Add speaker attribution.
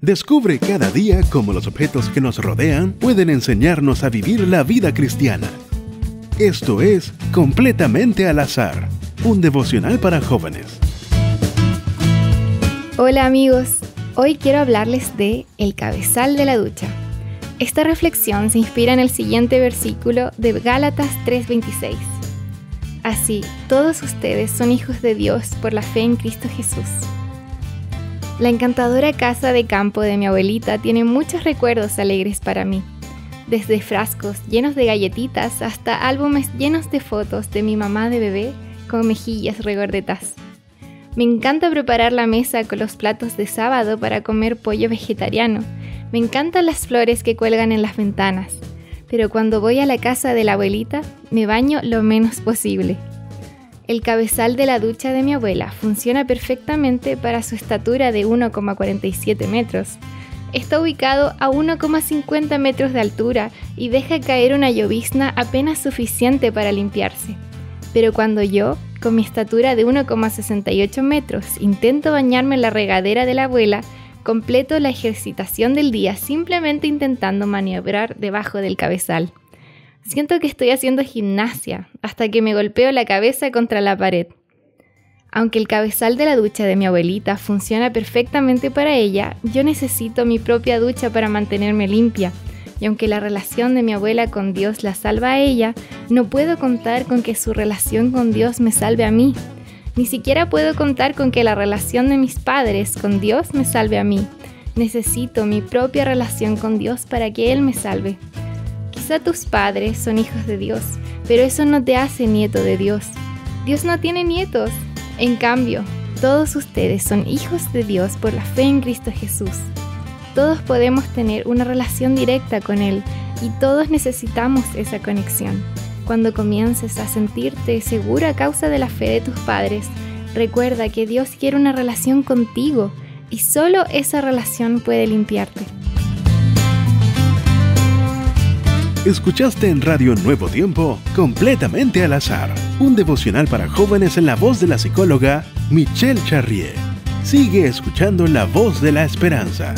Speaker 1: Descubre cada día cómo los objetos que nos rodean pueden enseñarnos a vivir la vida cristiana. Esto es Completamente al Azar, un devocional para jóvenes.
Speaker 2: Hola amigos, hoy quiero hablarles de El cabezal de la ducha. Esta reflexión se inspira en el siguiente versículo de Gálatas 3:26. Así, todos ustedes son hijos de Dios por la fe en Cristo Jesús. La encantadora casa de campo de mi abuelita tiene muchos recuerdos alegres para mí, desde frascos llenos de galletitas hasta álbumes llenos de fotos de mi mamá de bebé con mejillas regordetas. Me encanta preparar la mesa con los platos de sábado para comer pollo vegetariano. Me encantan las flores que cuelgan en las ventanas. Pero cuando voy a la casa de la abuelita, me baño lo menos posible. El cabezal de la ducha de mi abuela funciona perfectamente para su estatura de 1,47 metros. Está ubicado a 1,50 metros de altura y deja caer una llovizna apenas suficiente para limpiarse. Pero cuando yo, con mi estatura de 1,68 metros, intento bañarme en la regadera de la abuela, completo la ejercitación del día simplemente intentando maniobrar debajo del cabezal. Siento que estoy haciendo gimnasia hasta que me golpeo la cabeza contra la pared. Aunque el cabezal de la ducha de mi abuelita funciona perfectamente para ella, yo necesito mi propia ducha para mantenerme limpia. Y aunque la relación de mi abuela con Dios la salva a ella, no puedo contar con que su relación con Dios me salve a mí. Ni siquiera puedo contar con que la relación de mis padres con Dios me salve a mí. Necesito mi propia relación con Dios para que Él me salve tus padres son hijos de Dios, pero eso no te hace nieto de Dios. Dios no tiene nietos. En cambio, todos ustedes son hijos de Dios por la fe en Cristo Jesús. Todos podemos tener una relación directa con Él y todos necesitamos esa conexión. Cuando comiences a sentirte seguro a causa de la fe de tus padres, recuerda que Dios quiere una relación contigo y solo esa relación puede limpiarte.
Speaker 1: Escuchaste en Radio Nuevo Tiempo Completamente al Azar, un devocional para jóvenes en la voz de la psicóloga Michelle Charrier. Sigue escuchando la voz de la esperanza.